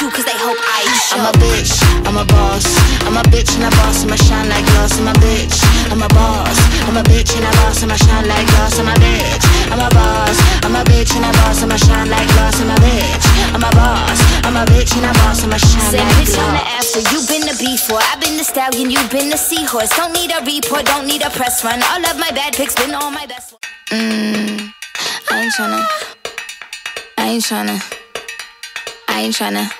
chew cause they hope I show. I'm a bitch, I'm a boss. I'm a bitch and a boss, I'ma shine like glass. I'm a bitch, I'm a boss. I'm a bitch and a boss, I'ma shine like glass. I'm a bitch, I'm a boss. I'm a bitch and a boss, I'ma shine like glass. I'm a bitch, I'm a boss. I'm a bitch and a boss, I'ma shine Say like bitch on the glass. after, you been the before. I've been the stallion, you been the seahorse. Don't need a report, don't need a press run. All of my bad pics been all my best. Mmm, I ain't tryna. I ain't tryna. I ain't tryna.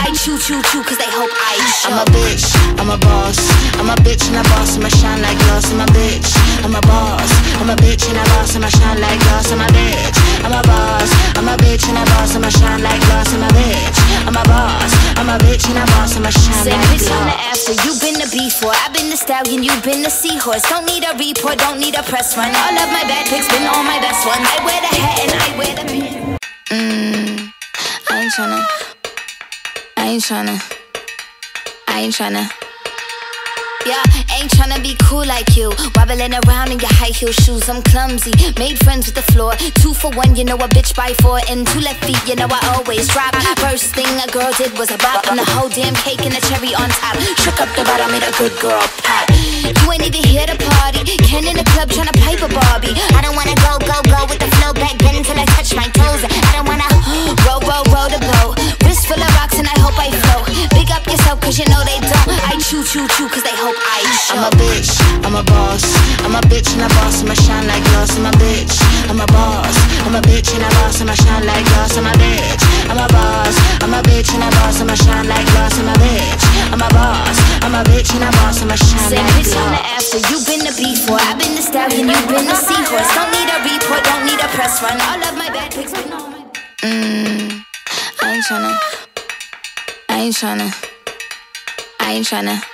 I chew, chew, chew cause they hope I show. I'm a bitch, I'm a boss. I'm a bitch and a boss, I'ma shine like glass. I'm a bitch, I'm a boss. I'm a bitch and a boss, I'ma shine like glass. I'm a bitch, I'm a boss. I'm a bitch and a boss, I'ma shine like glass. I'm a bitch, I'm a boss. I'm a bitch and a boss, I'ma shine Say like bitch on the glass. after, you've been the before. I've been the stallion, you've been the seahorse. Don't need a report, don't need a press run. All of my bad pics been all my best ones. I wear the hat and I wear the. Mmm, I ain't tryna. I ain't tryna. I ain't tryna. Yeah, ain't tryna be cool like you. Wobbling around in your high heel shoes, I'm clumsy. Made friends with the floor. Two for one, you know a bitch by four. And two left feet, you know I always drop. First thing a girl did was a bop. And the whole damn cake and the cherry on top. Shook up the bottom, made a good girl pop. You ain't even here to party. Ken in the club tryna pipe a Barbie. I don't wanna go, go, bitch and a boss, I'ma shine like glass. I'm a bitch, I'm a boss. I'm a bitch and a boss, I'ma shine like glass. I'm a bitch, I'm a boss. I'm a bitch and a boss, I'ma shine like glass. I'm a bitch, I'm a boss. I'm a bitch and a boss, I'ma shine Say like bitch on the glass. after, you been the before. I've been the stallion, you been the seahorse. Don't need a report, don't need a press run. All of my bad pics been all my. Mmm, I ain't tryna. I ain't tryna. I ain't tryna.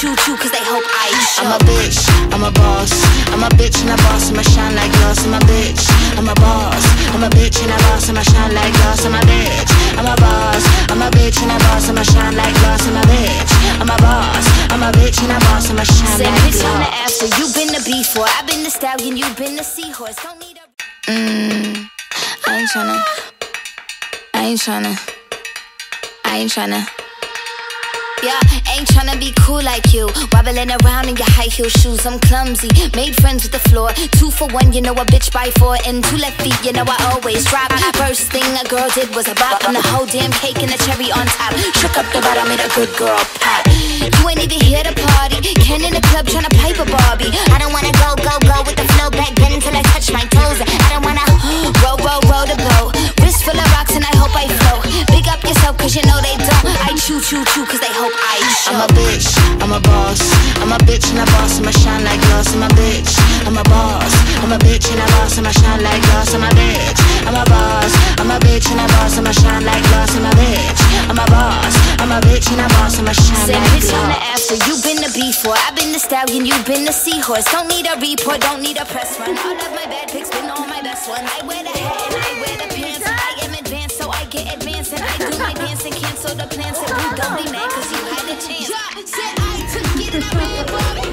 I chew, chew cause they hope I show. I'm a bitch, I'm a boss. I'm a bitch and a boss, and I'ma shine like glass. I'm a bitch, I'm a boss. I'm a bitch and a boss, and I'ma shine like glass. I'm a bitch, I'm a boss. I'm a bitch and a boss, and I'ma shine like glass. I'm a bitch, I'm a boss. I'm a bitch and a boss, I'ma shine Say like bitch on the after, you been the before. I've been the stallion, you been the seahorse. Don't need a. Mmm, I ain't tryna. I ain't tryna. I ain't tryna. Yeah, ain't tryna be cool like you. Wobbling around in your high heel shoes, I'm clumsy. Made friends with the floor. Two for one, you know a bitch by four. And two left feet, you know I always drop. First thing a girl did was a bop. And the whole damn cake and the cherry on top. Shook up the bottom, made a good girl pop. You ain't even here to party. Ken in the club tryna pipe a Barbie. I don't wanna go, go, go with the flow back then until I touch my toes. I don't wanna roll, roll, roll the boat. Wrist full of rocks and I hope I float. Big up yourself cause you know they don't. I chew, chew, chew and a shine like glass. I'm a bitch, I'm a boss. I'm a bitch and a boss, I'ma shine like glass. I'm a bitch, I'm a boss. I'm a bitch and a boss, I'ma shine like glass. I'm a bitch, I'm a boss. I'm a bitch and a boss, I'ma shine Say like bitch on the after, you been the before. I've been the stallion, you've been the seahorse. Don't need a report, don't need a press run. All of my bad pics been all my best one. I wear the hat and I wear the pants. I am advanced, so I get advanced. And I do my dance and cancel the plans. And you don't be mad, cause you had a chance. Yeah, said I took it and I ran